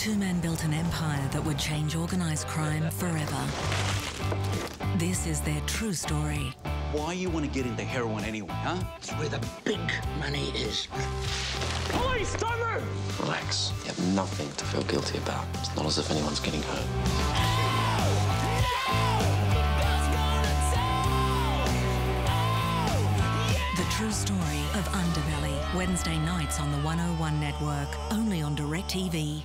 two men built an empire that would change organised crime forever. This is their true story. Why you want to get into heroin anyway, huh? It's where the big money is. Police, Tyler! Relax. You have nothing to feel guilty about. It's not as if anyone's getting hurt. True story of Underbelly. Wednesday nights on the 101 network, only on DirecTV.